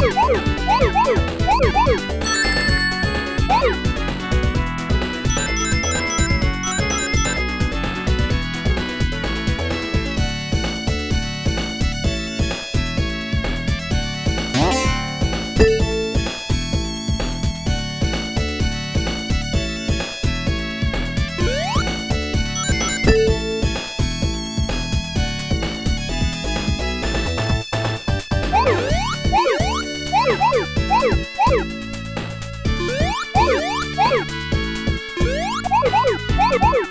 Woo! Woo! Woo! Woo! Woo!